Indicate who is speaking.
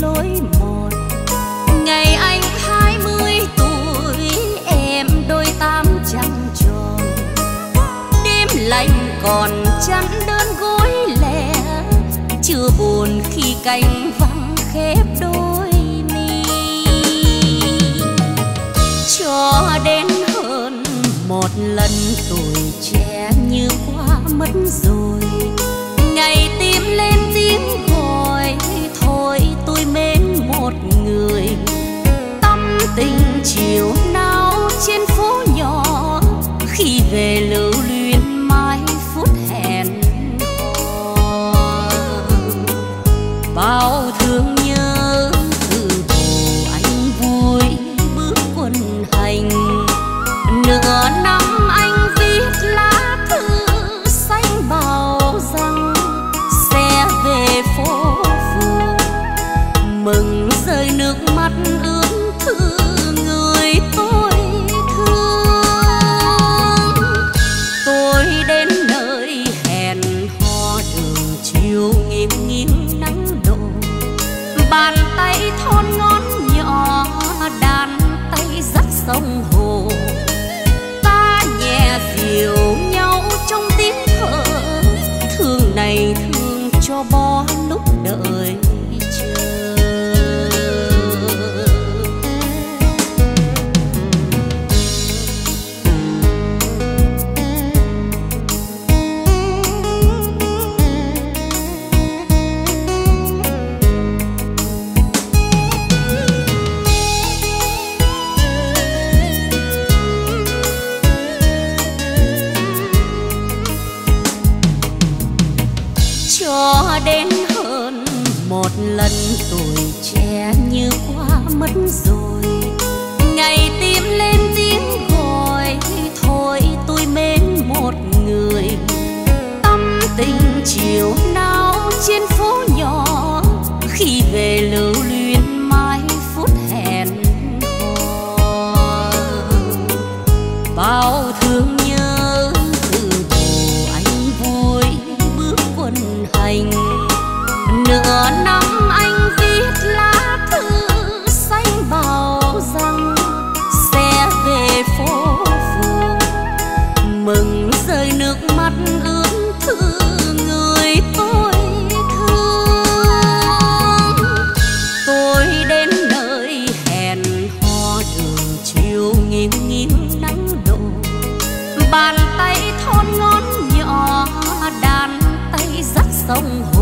Speaker 1: lối một. Ngày anh hai mươi tuổi, em đôi tám trăng tròn. Đêm lạnh còn chăn đơn gối lẻ, chưa buồn khi cánh vắng khép đôi mi. Cho đến hơn một lần tuổi trẻ như qua mất rồi một người tâm tình chiều cho đến hơn một lần tuổi trẻ như qua mất rồi. Ngày tim lên tiếng gọi, thôi tôi mến một người. Tâm tình chiều nao trên phố nhỏ, khi về lưu chiều nghiêng nghiêng nắng đổ bàn tay thon ngón nhỏ, đàn tay dắt sông hồ